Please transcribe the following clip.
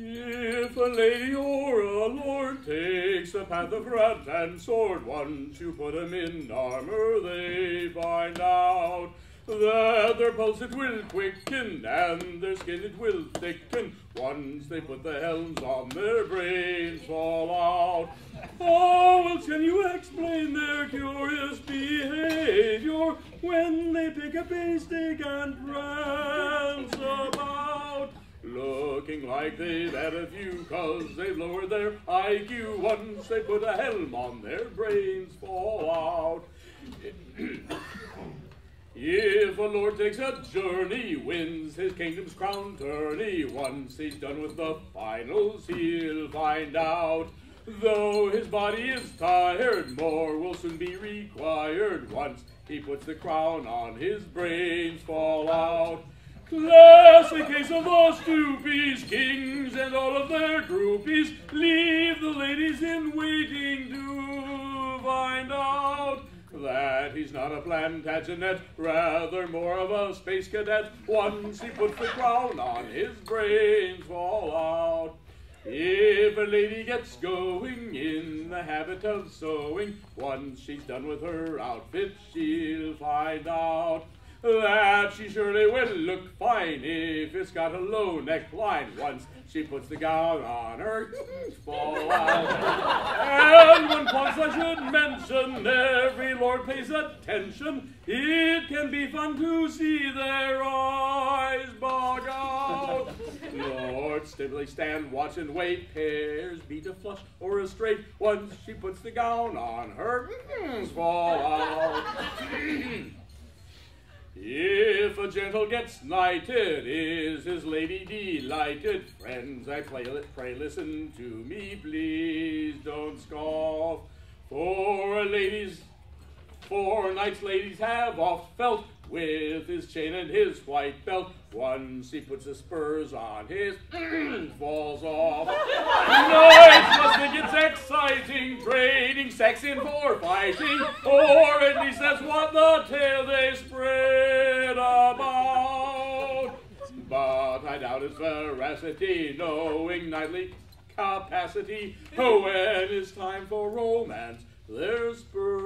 If a lady or a lord takes the path of rattan sword, once you put 'em in armor, they find out that their pulse it will quicken and their skin it will thicken. Once they put the helms on, their brains fall out. Oh, well, can you explain their curious behavior when they pick a stick and about? Looking like they've had a few, cause they've lowered their IQ. Once they put a helm on, their brains fall out. If a lord takes a journey, wins his kingdom's crown tourney, once he's done with the finals, he'll find out. Though his body is tired, more will soon be required. Once he puts the crown on, his brains fall out. Classic case of the stoopies, kings and all of their groupies, leave the ladies in waiting to find out that he's not a Plantagenet, rather more of a space cadet. Once he puts the crown on, his brains fall out. If a lady gets going in the habit of sewing, once she's done with her outfit, she'll find out that she surely will look fine if it's got a low neckline. Once she puts the gown on her, fall out. and one point I should mention, every lord pays attention. It can be fun to see their eyes bog out. Lords stably stand, watch and wait. Pairs beat a flush or a straight. Once she puts the gown on her, fall out. If a gentle gets knighted, is his lady delighted? Friends, I play, pray listen to me, please don't scoff. For ladies, for knights ladies have oft felt with his chain and his white belt. Once he puts the spurs on, his falls off. Knights must think it's exciting, trading sex in for fighting, or at least that's what the tale they spread I doubt its veracity, knowing knightly capacity. Oh, when it's time for romance, their spurs